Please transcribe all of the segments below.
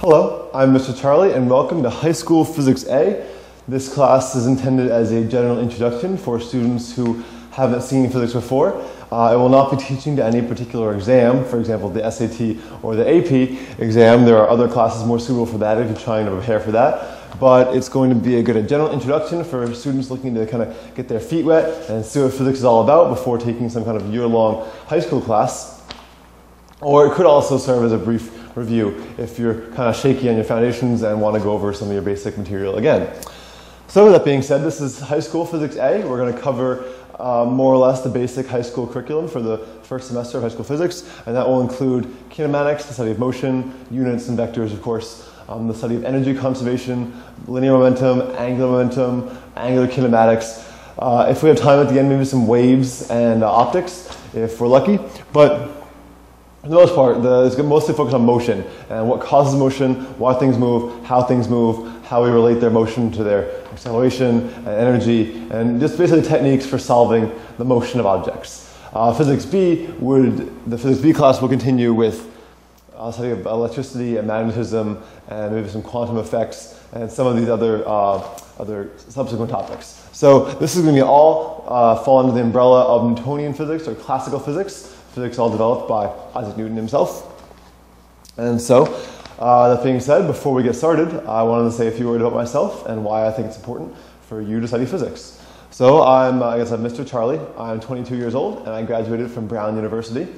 Hello, I'm Mr. Charlie and welcome to High School Physics A. This class is intended as a general introduction for students who haven't seen physics before. Uh, I will not be teaching to any particular exam, for example, the SAT or the AP exam. There are other classes more suitable for that if you're trying to prepare for that. But it's going to be a good general introduction for students looking to kind of get their feet wet and see what physics is all about before taking some kind of year-long high school class. Or it could also serve as a brief review if you're kind of shaky on your foundations and want to go over some of your basic material again. So with that being said, this is High School Physics A. We're going to cover uh, more or less the basic high school curriculum for the first semester of high school physics, and that will include kinematics, the study of motion, units and vectors, of course, um, the study of energy conservation, linear momentum, angular momentum, angular kinematics. Uh, if we have time at the end, maybe some waves and uh, optics, if we're lucky. But for the most part, the, it's mostly focused on motion and what causes motion, why things move, how things move, how we relate their motion to their acceleration and energy, and just basically techniques for solving the motion of objects. Uh, physics B would, the physics B class will continue with a study of electricity and magnetism and maybe some quantum effects and some of these other, uh, other subsequent topics. So this is going to be all uh, fall under the umbrella of Newtonian physics or classical physics physics all developed by Isaac Newton himself. And so, uh, that being said, before we get started, I wanted to say a few words about myself and why I think it's important for you to study physics. So I'm, uh, I guess I'm Mr. Charlie. I'm 22 years old and I graduated from Brown University.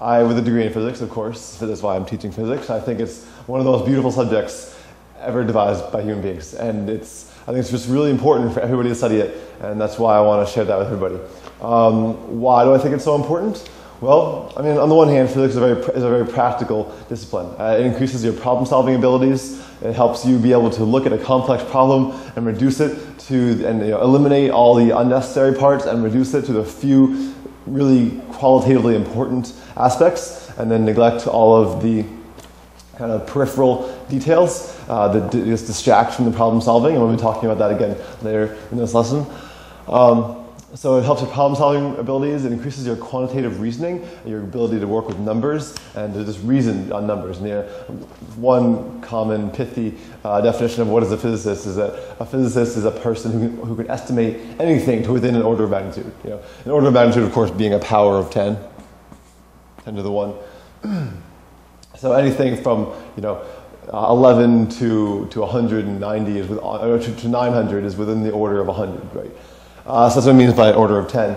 I, with a degree in physics, of course, that's why I'm teaching physics. I think it's one of the most beautiful subjects ever devised by human beings. And it's, I think it's just really important for everybody to study it. And that's why I want to share that with everybody. Um, why do I think it's so important? Well, I mean, on the one hand, physics is a very, is a very practical discipline. Uh, it increases your problem solving abilities. It helps you be able to look at a complex problem and reduce it to, and you know, eliminate all the unnecessary parts and reduce it to the few really qualitatively important aspects, and then neglect all of the kind of peripheral details uh, that just distract from the problem solving. And we'll be talking about that again later in this lesson. Um, so it helps your problem solving abilities, it increases your quantitative reasoning, your ability to work with numbers and to just reason on numbers. And, know, one common pithy uh, definition of what is a physicist is that a physicist is a person who, who can estimate anything to within an order of magnitude. You know, an order of magnitude, of course, being a power of 10, 10 to the 1. so anything from, you know, uh, 11 to, to 190 is with, uh, to, to 900 is within the order of 100, right? Uh, so that's what it means by order of 10,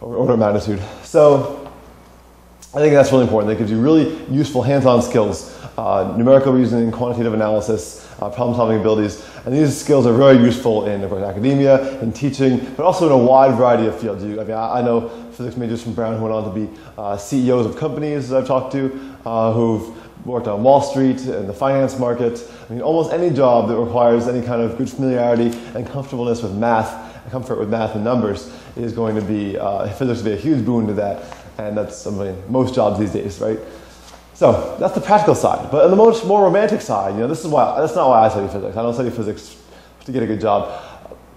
or order of magnitude. So I think that's really important. That gives you really useful hands-on skills, uh, numerical reasoning, quantitative analysis, uh, problem-solving abilities. And these skills are very useful in, of course, academia, in teaching, but also in a wide variety of fields. You, I mean, I, I, know physics majors from Brown who went on to be uh, CEOs of companies that I've talked to, uh, who've worked on Wall Street and the finance market. I mean, almost any job that requires any kind of good familiarity and comfortableness with math comfort with math and numbers is going to be, uh, physics will be a huge boon to that. And that's something, most jobs these days, right? So that's the practical side. But on the most more romantic side, you know, this is why, that's not why I study physics. I don't study physics to get a good job.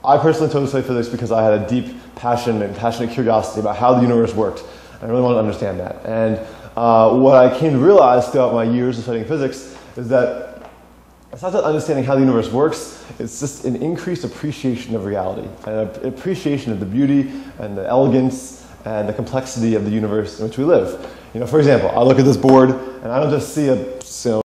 I personally chose to study physics because I had a deep passion and passionate curiosity about how the universe worked. I really wanted to understand that. And uh, what I came to realize throughout my years of studying physics is that it's not that understanding how the universe works, it's just an increased appreciation of reality, an appreciation of the beauty and the elegance and the complexity of the universe in which we live. You know, for example, I look at this board and I don't just see a you know,